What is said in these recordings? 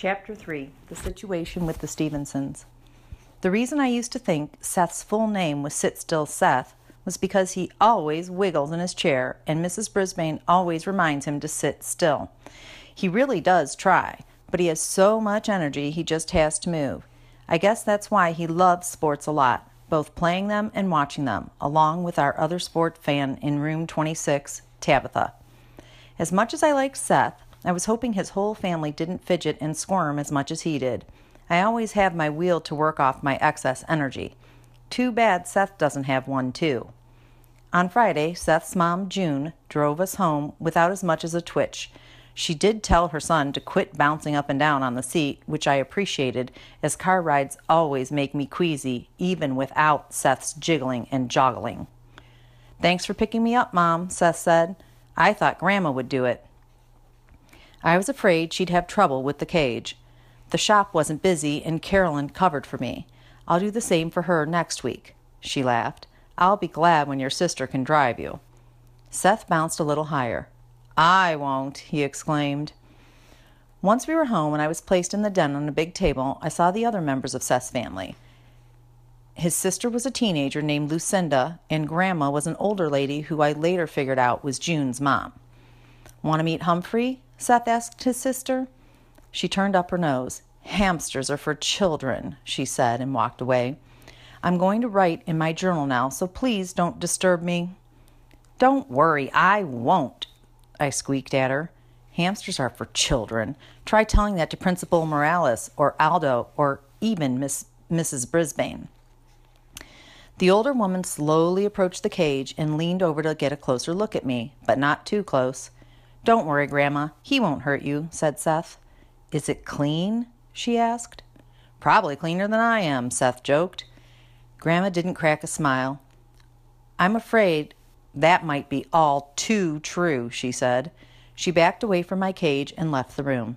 Chapter 3 The Situation with the Stevensons. The reason I used to think Seth's full name was Sit Still Seth was because he always wiggles in his chair and Mrs. Brisbane always reminds him to sit still. He really does try, but he has so much energy he just has to move. I guess that's why he loves sports a lot, both playing them and watching them, along with our other sport fan in room 26, Tabitha. As much as I like Seth, I was hoping his whole family didn't fidget and squirm as much as he did. I always have my wheel to work off my excess energy. Too bad Seth doesn't have one, too. On Friday, Seth's mom, June, drove us home without as much as a twitch. She did tell her son to quit bouncing up and down on the seat, which I appreciated, as car rides always make me queasy, even without Seth's jiggling and joggling. Thanks for picking me up, Mom, Seth said. I thought Grandma would do it. I was afraid she'd have trouble with the cage. The shop wasn't busy, and Carolyn covered for me. I'll do the same for her next week. She laughed. I'll be glad when your sister can drive you. Seth bounced a little higher. I won't, he exclaimed. Once we were home and I was placed in the den on a big table, I saw the other members of Seth's family. His sister was a teenager named Lucinda, and Grandma was an older lady who I later figured out was June's mom. Want to meet Humphrey? Seth asked his sister. She turned up her nose. Hamsters are for children, she said, and walked away. I'm going to write in my journal now, so please don't disturb me. Don't worry, I won't, I squeaked at her. Hamsters are for children. Try telling that to Principal Morales or Aldo or even Miss Mrs. Brisbane. The older woman slowly approached the cage and leaned over to get a closer look at me, but not too close. Don't worry, Grandma. He won't hurt you, said Seth. Is it clean? she asked. Probably cleaner than I am, Seth joked. Grandma didn't crack a smile. I'm afraid that might be all too true, she said. She backed away from my cage and left the room.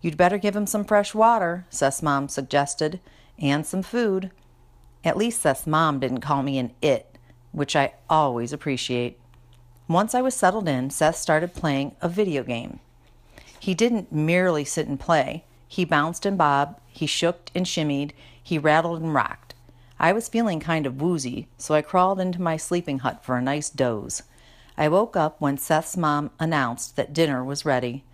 You'd better give him some fresh water, Seth's mom suggested, and some food. At least Seth's mom didn't call me an it, which I always appreciate. Once I was settled in, Seth started playing a video game. He didn't merely sit and play. He bounced and bobbed, he shook and shimmied, he rattled and rocked. I was feeling kind of woozy, so I crawled into my sleeping hut for a nice doze. I woke up when Seth's mom announced that dinner was ready.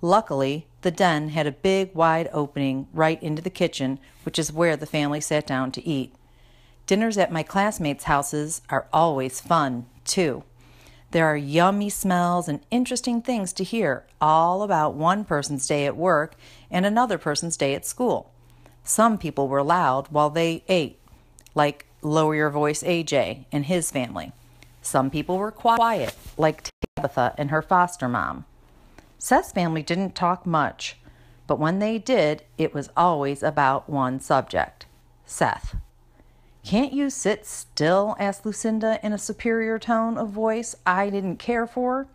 Luckily, the den had a big, wide opening right into the kitchen, which is where the family sat down to eat. Dinners at my classmates' houses are always fun, too. There are yummy smells and interesting things to hear all about one person's day at work and another person's day at school. Some people were loud while they ate, like Lower Your Voice AJ and his family. Some people were quiet, like Tabitha and her foster mom. Seth's family didn't talk much, but when they did, it was always about one subject Seth. Can't you sit still? asked Lucinda in a superior tone of voice I didn't care for.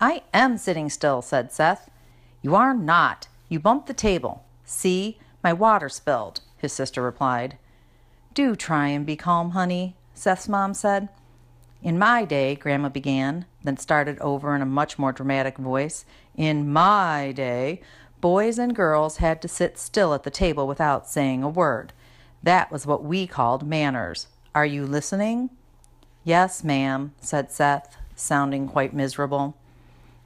I am sitting still, said Seth. You are not. You bumped the table. See, my water spilled, his sister replied. Do try and be calm, honey, Seth's mom said. In my day, Grandma began, then started over in a much more dramatic voice. In my day, boys and girls had to sit still at the table without saying a word. That was what we called manners. Are you listening? Yes, ma'am, said Seth, sounding quite miserable.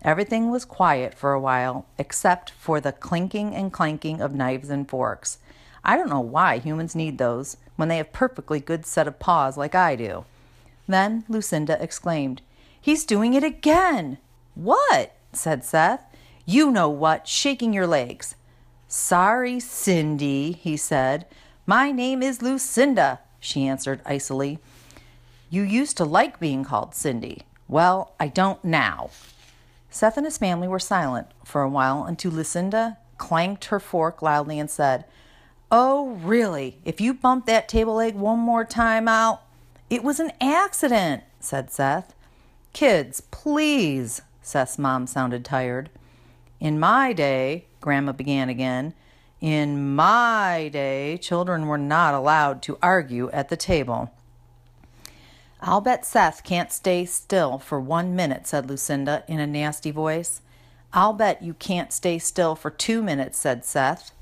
Everything was quiet for a while, except for the clinking and clanking of knives and forks. I don't know why humans need those when they have perfectly good set of paws like I do. Then Lucinda exclaimed, He's doing it again! What? said Seth. You know what, shaking your legs. Sorry, Cindy, he said, my name is Lucinda, she answered icily. You used to like being called Cindy. Well, I don't now. Seth and his family were silent for a while until Lucinda clanked her fork loudly and said, Oh, really? If you bump that table leg one more time, I'll. It was an accident, said Seth. Kids, please, Seth's mom sounded tired. In my day, Grandma began again, in my day, children were not allowed to argue at the table. I'll bet Seth can't stay still for one minute, said Lucinda in a nasty voice. I'll bet you can't stay still for two minutes, said Seth.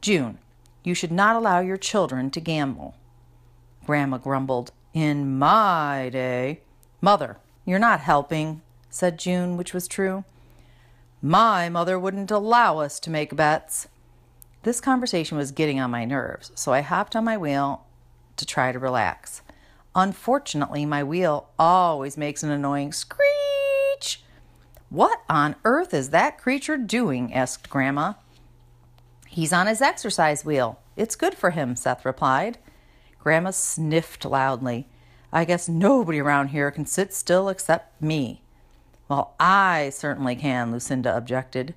June, you should not allow your children to gamble. Grandma grumbled, In my day. Mother, you're not helping, said June, which was true. My mother wouldn't allow us to make bets. This conversation was getting on my nerves, so I hopped on my wheel to try to relax. Unfortunately, my wheel always makes an annoying screech. What on earth is that creature doing? asked Grandma. He's on his exercise wheel. It's good for him, Seth replied. Grandma sniffed loudly. I guess nobody around here can sit still except me. Well, I certainly can, Lucinda objected.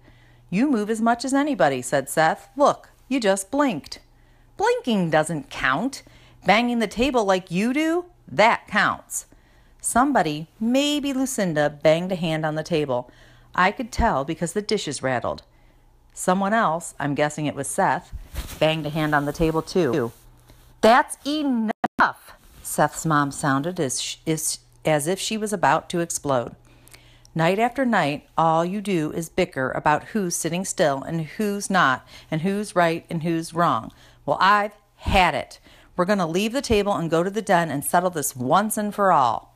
You move as much as anybody, said Seth. Look, you just blinked. Blinking doesn't count. Banging the table like you do, that counts. Somebody, maybe Lucinda, banged a hand on the table. I could tell because the dishes rattled. Someone else, I'm guessing it was Seth, banged a hand on the table too. That's enough, Seth's mom sounded as, as, as if she was about to explode. Night after night, all you do is bicker about who's sitting still and who's not, and who's right and who's wrong. Well, I've had it. We're going to leave the table and go to the den and settle this once and for all.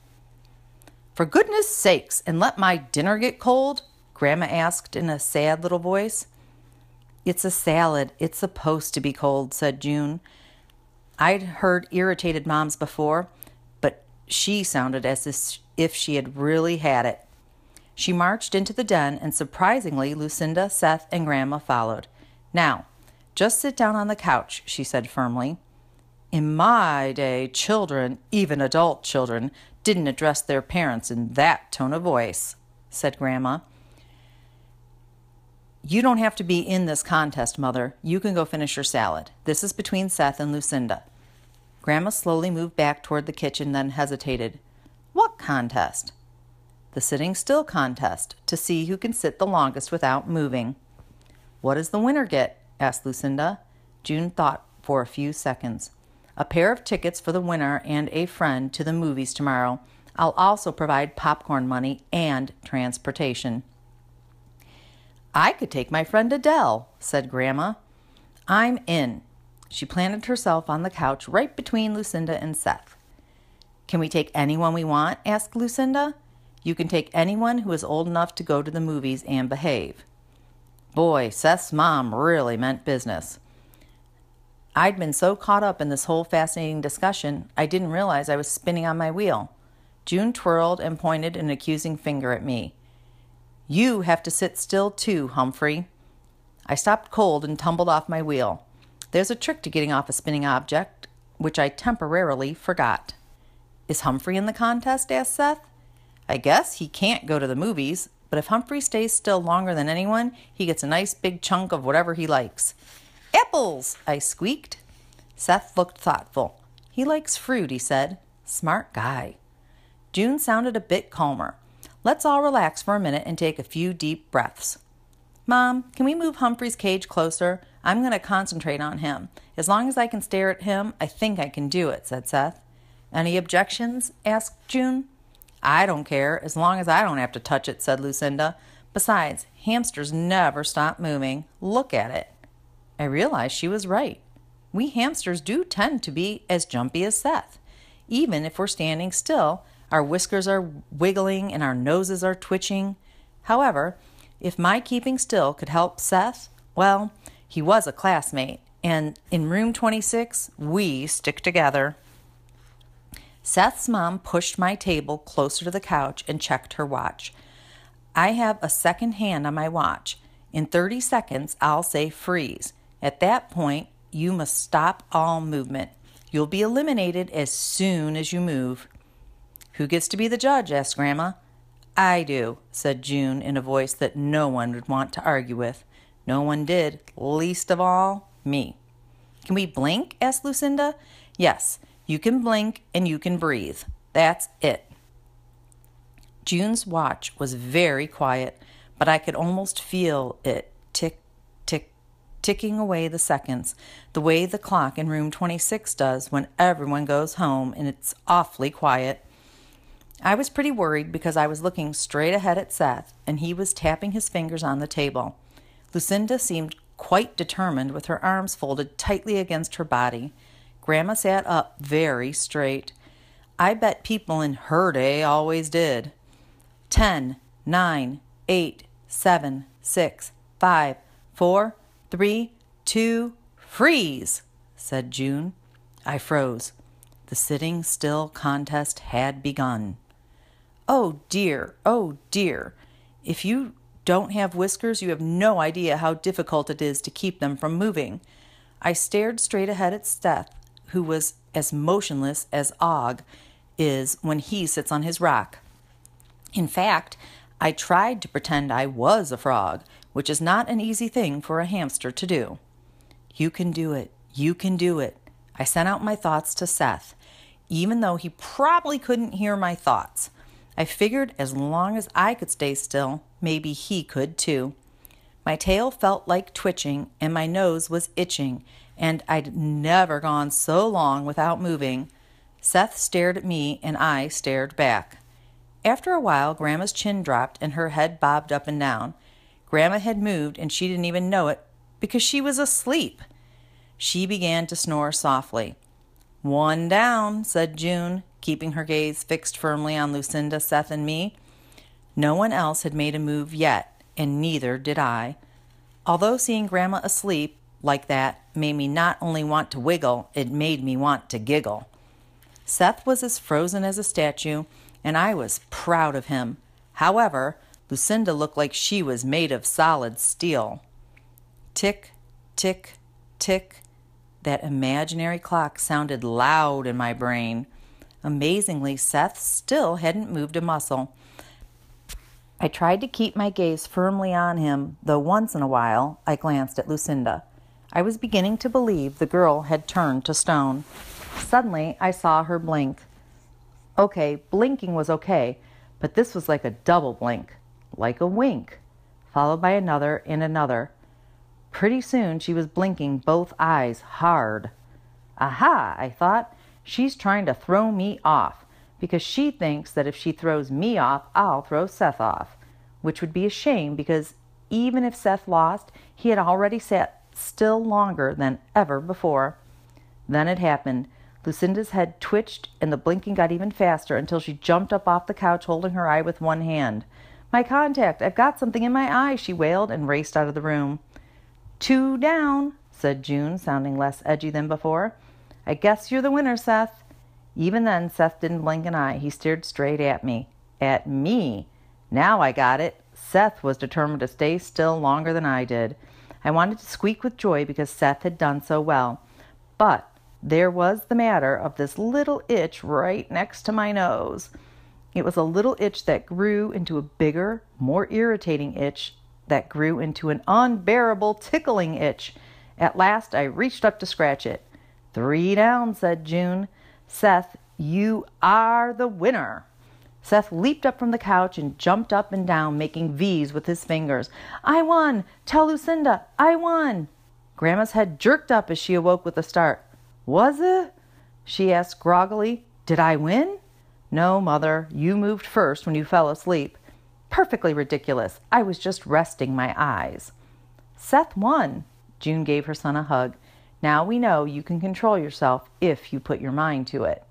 For goodness sakes, and let my dinner get cold? Grandma asked in a sad little voice. It's a salad. It's supposed to be cold, said June. I'd heard irritated moms before, but she sounded as if she had really had it. She marched into the den, and surprisingly, Lucinda, Seth, and Grandma followed. Now, just sit down on the couch, she said firmly. In my day, children, even adult children, didn't address their parents in that tone of voice, said Grandma. You don't have to be in this contest, Mother. You can go finish your salad. This is between Seth and Lucinda. Grandma slowly moved back toward the kitchen, then hesitated. What contest? The sitting still contest to see who can sit the longest without moving. What does the winner get? asked Lucinda. June thought for a few seconds a pair of tickets for the winner and a friend to the movies tomorrow. I'll also provide popcorn money and transportation. I could take my friend Adele, said Grandma. I'm in. She planted herself on the couch right between Lucinda and Seth. Can we take anyone we want? asked Lucinda. You can take anyone who is old enough to go to the movies and behave. Boy, Seth's mom really meant business. I'd been so caught up in this whole fascinating discussion, I didn't realize I was spinning on my wheel. June twirled and pointed an accusing finger at me. You have to sit still too, Humphrey. I stopped cold and tumbled off my wheel. There's a trick to getting off a spinning object, which I temporarily forgot. Is Humphrey in the contest? asked Seth. I guess he can't go to the movies, but if Humphrey stays still longer than anyone, he gets a nice big chunk of whatever he likes. Apples, I squeaked. Seth looked thoughtful. He likes fruit, he said. Smart guy. June sounded a bit calmer. Let's all relax for a minute and take a few deep breaths. Mom, can we move Humphrey's cage closer? I'm going to concentrate on him. As long as I can stare at him, I think I can do it, said Seth. Any objections? asked June. I don't care, as long as I don't have to touch it, said Lucinda. Besides, hamsters never stop moving. Look at it. I realized she was right. We hamsters do tend to be as jumpy as Seth. Even if we're standing still, our whiskers are wiggling and our noses are twitching. However, if my keeping still could help Seth, well, he was a classmate, and in room 26, we stick together. Seth's mom pushed my table closer to the couch and checked her watch. I have a second hand on my watch. In 30 seconds, I'll say freeze. At that point, you must stop all movement. You'll be eliminated as soon as you move. Who gets to be the judge? asked Grandma. I do, said June in a voice that no one would want to argue with. No one did, least of all me. Can we blink? asked Lucinda. Yes, you can blink and you can breathe. That's it. June's watch was very quiet, but I could almost feel it tick tick, ticking away the seconds, the way the clock in room 26 does when everyone goes home and it's awfully quiet. I was pretty worried because I was looking straight ahead at Seth and he was tapping his fingers on the table. Lucinda seemed quite determined with her arms folded tightly against her body. Grandma sat up very straight. I bet people in her day always did. Ten, nine, eight, seven, six, five, four, three, two, freeze, said June. I froze. The sitting still contest had begun. Oh dear, oh dear. If you don't have whiskers, you have no idea how difficult it is to keep them from moving. I stared straight ahead at Seth, who was as motionless as Og is when he sits on his rock. In fact, I tried to pretend I was a frog, which is not an easy thing for a hamster to do. You can do it. You can do it. I sent out my thoughts to Seth, even though he probably couldn't hear my thoughts. I figured as long as I could stay still, maybe he could too. My tail felt like twitching, and my nose was itching, and I'd never gone so long without moving. Seth stared at me, and I stared back. After a while, Grandma's chin dropped and her head bobbed up and down. Grandma had moved, and she didn't even know it because she was asleep. She began to snore softly. One down, said June, keeping her gaze fixed firmly on Lucinda, Seth, and me. No one else had made a move yet, and neither did I. Although seeing Grandma asleep like that made me not only want to wiggle, it made me want to giggle. Seth was as frozen as a statue, and I was proud of him. However, Lucinda looked like she was made of solid steel. Tick, tick, tick. That imaginary clock sounded loud in my brain. Amazingly, Seth still hadn't moved a muscle. I tried to keep my gaze firmly on him, though once in a while I glanced at Lucinda. I was beginning to believe the girl had turned to stone. Suddenly, I saw her blink. Okay, blinking was okay, but this was like a double blink, like a wink, followed by another and another. Pretty soon she was blinking both eyes hard. Aha, I thought. She's trying to throw me off because she thinks that if she throws me off, I'll throw Seth off, which would be a shame because even if Seth lost, he had already sat still longer than ever before. Then it happened. Lucinda's head twitched and the blinking got even faster until she jumped up off the couch holding her eye with one hand. My contact, I've got something in my eye, she wailed and raced out of the room. Two down, said June, sounding less edgy than before. I guess you're the winner, Seth. Even then, Seth didn't blink an eye. He stared straight at me. At me. Now I got it. Seth was determined to stay still longer than I did. I wanted to squeak with joy because Seth had done so well. But there was the matter of this little itch right next to my nose. It was a little itch that grew into a bigger, more irritating itch that grew into an unbearable tickling itch. At last I reached up to scratch it. Three down, said June. Seth, you are the winner. Seth leaped up from the couch and jumped up and down, making V's with his fingers. I won! Tell Lucinda, I won! Grandma's head jerked up as she awoke with a start. Was it? she asked groggily. Did I win? No, mother. You moved first when you fell asleep. Perfectly ridiculous. I was just resting my eyes. Seth won. June gave her son a hug. Now we know you can control yourself if you put your mind to it.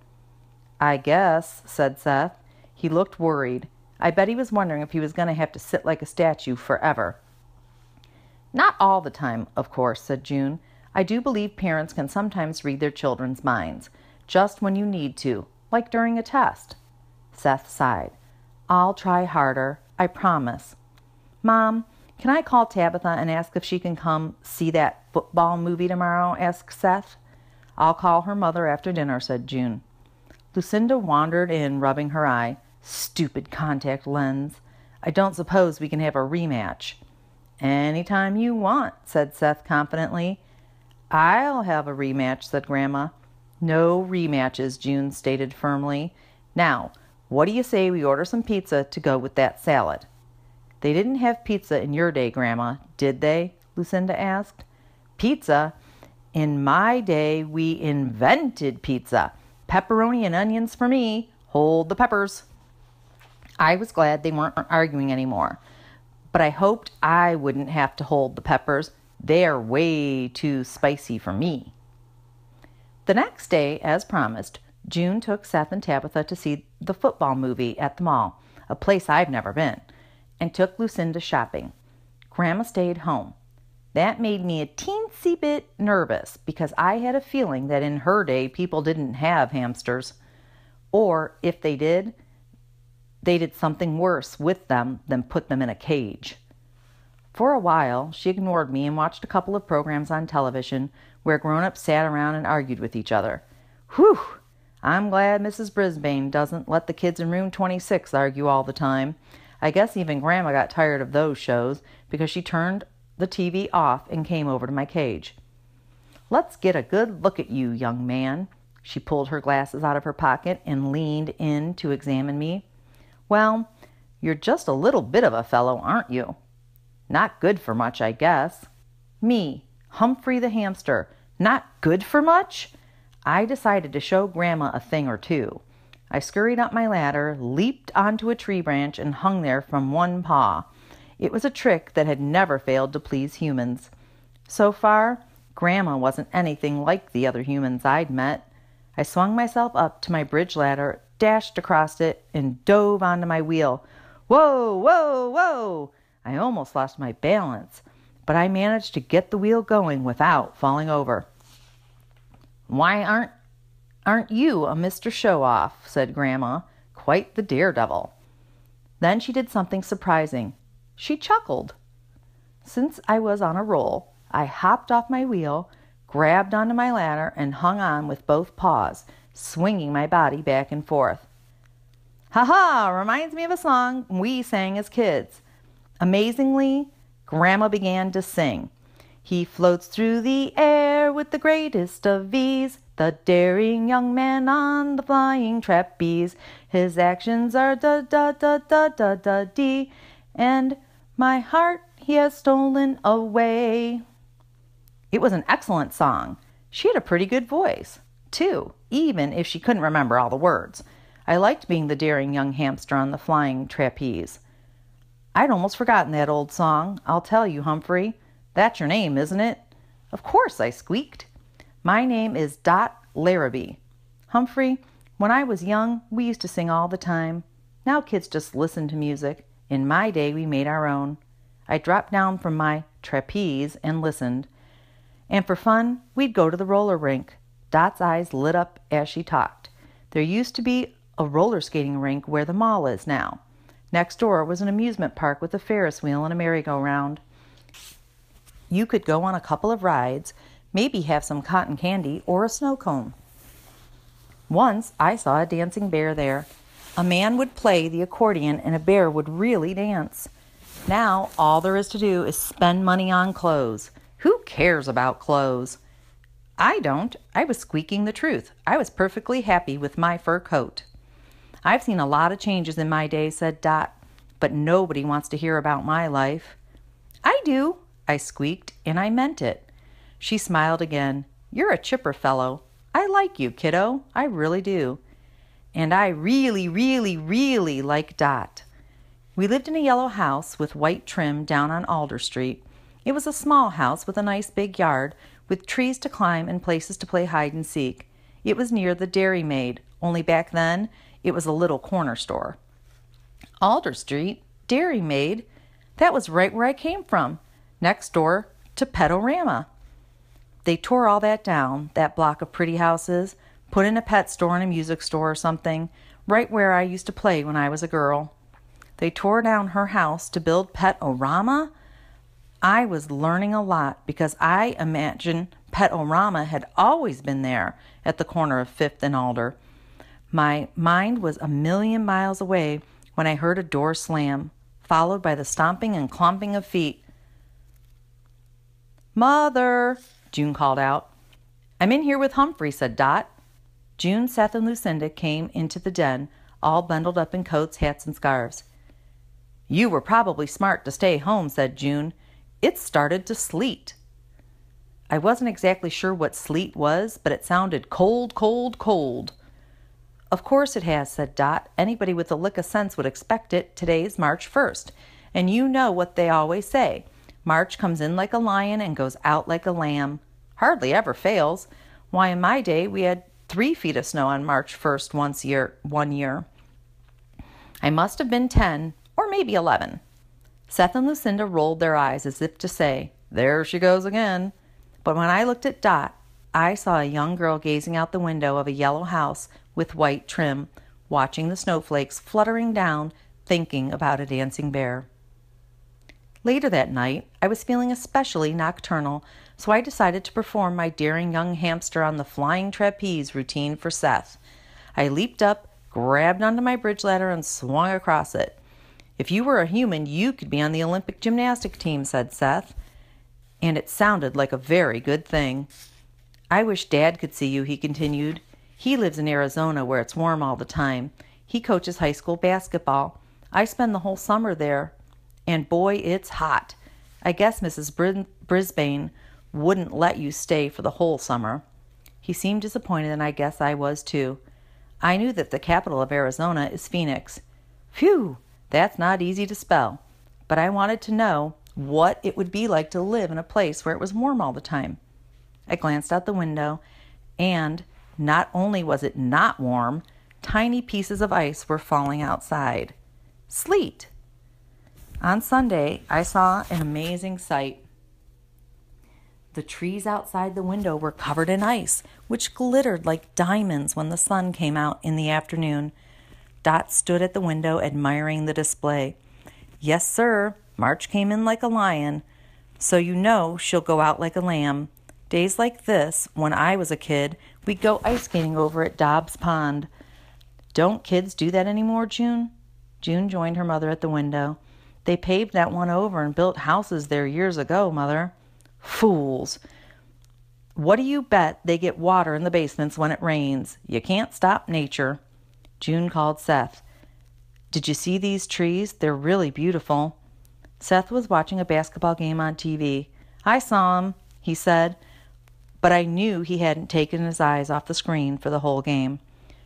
I guess, said Seth. He looked worried. I bet he was wondering if he was going to have to sit like a statue forever. Not all the time, of course, said June. I do believe parents can sometimes read their children's minds, just when you need to, like during a test. Seth sighed. I'll try harder, I promise. Mom, can I call Tabitha and ask if she can come see that football movie tomorrow? asked Seth. I'll call her mother after dinner, said June. Lucinda wandered in, rubbing her eye. Stupid contact lens. I don't suppose we can have a rematch. Any time you want, said Seth confidently. I'll have a rematch, said Grandma. No rematches, June stated firmly. Now, what do you say we order some pizza to go with that salad? They didn't have pizza in your day, Grandma, did they? Lucinda asked. Pizza? In my day, we invented pizza. Pepperoni and onions for me. Hold the peppers. I was glad they weren't arguing anymore, but I hoped I wouldn't have to hold the peppers. They're way too spicy for me. The next day, as promised, June took Seth and Tabitha to see the football movie at the mall, a place I've never been, and took Lucinda shopping. Grandma stayed home. That made me a teensy bit nervous because I had a feeling that in her day people didn't have hamsters. Or if they did, they did something worse with them than put them in a cage. For a while, she ignored me and watched a couple of programs on television where grown ups sat around and argued with each other. Whew! I'm glad Mrs. Brisbane doesn't let the kids in room 26 argue all the time. I guess even Grandma got tired of those shows because she turned the TV off and came over to my cage. Let's get a good look at you, young man. She pulled her glasses out of her pocket and leaned in to examine me. Well, you're just a little bit of a fellow, aren't you? Not good for much, I guess. Me, Humphrey the hamster, not good for much? I decided to show Grandma a thing or two. I scurried up my ladder, leaped onto a tree branch, and hung there from one paw. It was a trick that had never failed to please humans. So far, Grandma wasn't anything like the other humans I'd met. I swung myself up to my bridge ladder, dashed across it, and dove onto my wheel. Whoa, whoa, whoa! I almost lost my balance, but I managed to get the wheel going without falling over. Why aren't aren't you a Mr. Show Off? said Grandma, quite the daredevil. Then she did something surprising. She chuckled. Since I was on a roll, I hopped off my wheel, grabbed onto my ladder, and hung on with both paws, swinging my body back and forth. Ha ha! Reminds me of a song we sang as kids. Amazingly, Grandma began to sing. He floats through the air with the greatest of ease, the daring young man on the flying trapeze. His actions are da da da da da da dee, and my heart he has stolen away. It was an excellent song. She had a pretty good voice, too, even if she couldn't remember all the words. I liked being the daring young hamster on the flying trapeze. I'd almost forgotten that old song, I'll tell you, Humphrey. That's your name, isn't it? Of course, I squeaked. My name is Dot Larrabee. Humphrey, when I was young, we used to sing all the time. Now kids just listen to music. In my day, we made our own. I dropped down from my trapeze and listened. And for fun, we'd go to the roller rink. Dot's eyes lit up as she talked. There used to be a roller skating rink where the mall is now. Next door was an amusement park with a Ferris wheel and a merry-go-round. You could go on a couple of rides, maybe have some cotton candy or a snow cone. Once I saw a dancing bear there. A man would play the accordion and a bear would really dance. Now all there is to do is spend money on clothes. Who cares about clothes? I don't. I was squeaking the truth. I was perfectly happy with my fur coat. I've seen a lot of changes in my day, said Dot, but nobody wants to hear about my life. I do, I squeaked, and I meant it. She smiled again. You're a chipper fellow. I like you, kiddo. I really do. And I really, really, really like Dot. We lived in a yellow house with white trim down on Alder Street. It was a small house with a nice big yard, with trees to climb and places to play hide and seek. It was near the Dairy Maid, only back then it was a little corner store. Alder Street, Dairy Maid, that was right where I came from next door to Pet-O-Rama. They tore all that down, that block of pretty houses, put in a pet store and a music store or something, right where I used to play when I was a girl. They tore down her house to build Pet-O-Rama. I was learning a lot because I imagine Pet-O-Rama had always been there at the corner of Fifth and Alder. My mind was a million miles away when I heard a door slam, followed by the stomping and clomping of feet. Mother, June called out. I'm in here with Humphrey, said Dot. June, Seth, and Lucinda came into the den, all bundled up in coats, hats, and scarves. You were probably smart to stay home, said June. It started to sleet. I wasn't exactly sure what sleet was, but it sounded cold, cold, cold. Of course it has, said Dot. Anybody with a lick of sense would expect it. Today's March 1st. And you know what they always say March comes in like a lion and goes out like a lamb. Hardly ever fails. Why, in my day, we had three feet of snow on March 1st once year, one year. I must have been 10 or maybe 11. Seth and Lucinda rolled their eyes as if to say, There she goes again. But when I looked at Dot, I saw a young girl gazing out the window of a yellow house with white trim, watching the snowflakes fluttering down, thinking about a dancing bear. Later that night, I was feeling especially nocturnal, so I decided to perform my daring young hamster on the flying trapeze routine for Seth. I leaped up, grabbed onto my bridge ladder, and swung across it. If you were a human, you could be on the Olympic gymnastic team, said Seth. And it sounded like a very good thing. I wish Dad could see you, he continued. He lives in Arizona where it's warm all the time. He coaches high school basketball. I spend the whole summer there. And boy, it's hot. I guess Mrs. Br- Brisbane wouldn't let you stay for the whole summer. He seemed disappointed, and I guess I was too. I knew that the capital of Arizona is Phoenix. Phew! That's not easy to spell. But I wanted to know what it would be like to live in a place where it was warm all the time. I glanced out the window, and not only was it not warm, tiny pieces of ice were falling outside. Sleet! On Sunday, I saw an amazing sight. The trees outside the window were covered in ice, which glittered like diamonds when the sun came out in the afternoon. Dot stood at the window admiring the display. Yes, sir, March came in like a lion, so you know she'll go out like a lamb. Days like this, when I was a kid, we'd go ice skating over at Dobbs Pond. Don't kids do that anymore, June? June joined her mother at the window. They paved that one over and built houses there years ago, Mother. Fools! What do you bet they get water in the basements when it rains? You can't stop nature. June called Seth. Did you see these trees? They're really beautiful. Seth was watching a basketball game on TV. I saw him, he said, but I knew he hadn't taken his eyes off the screen for the whole game.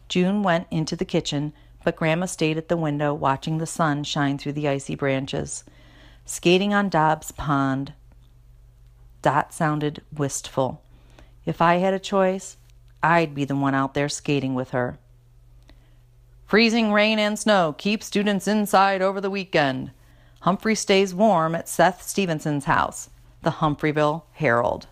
June went into the kitchen, but Grandma stayed at the window watching the sun shine through the icy branches. Skating on Dobbs Pond. Dot sounded wistful. If I had a choice, I'd be the one out there skating with her. Freezing rain and snow keep students inside over the weekend. Humphrey stays warm at Seth Stevenson's house. The Humphreyville Herald.